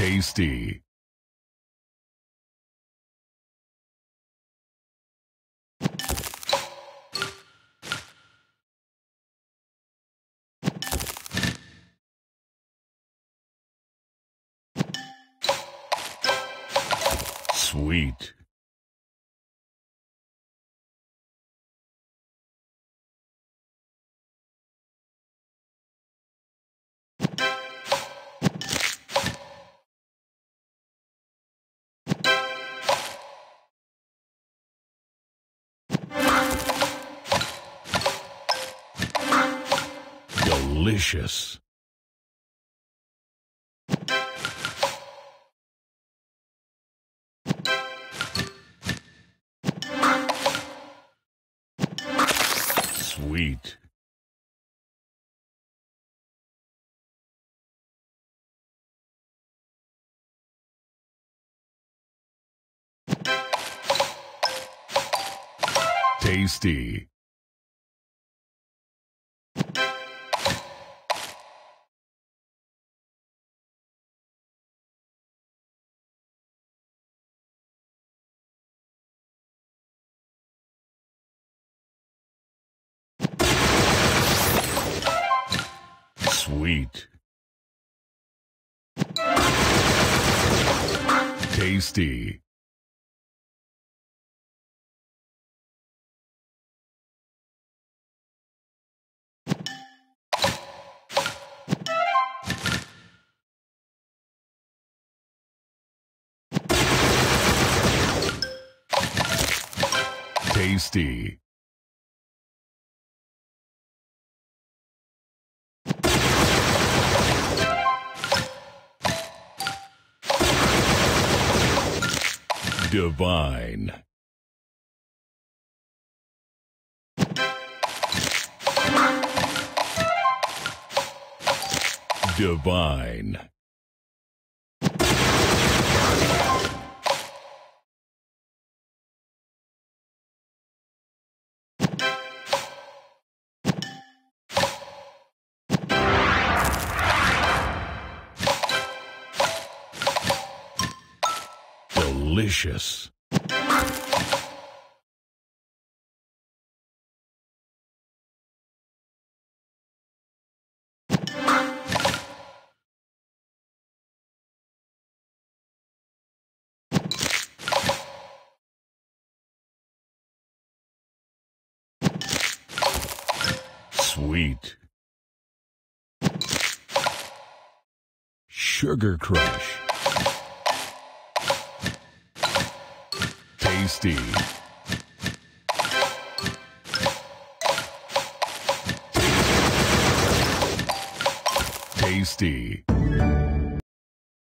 Tasty. Sweet. Delicious. Sweet. Tasty. Sweet. Tasty. Tasty. Divine. Divine. Delicious. Sweet. Sugar Crush. Tasty. Tasty.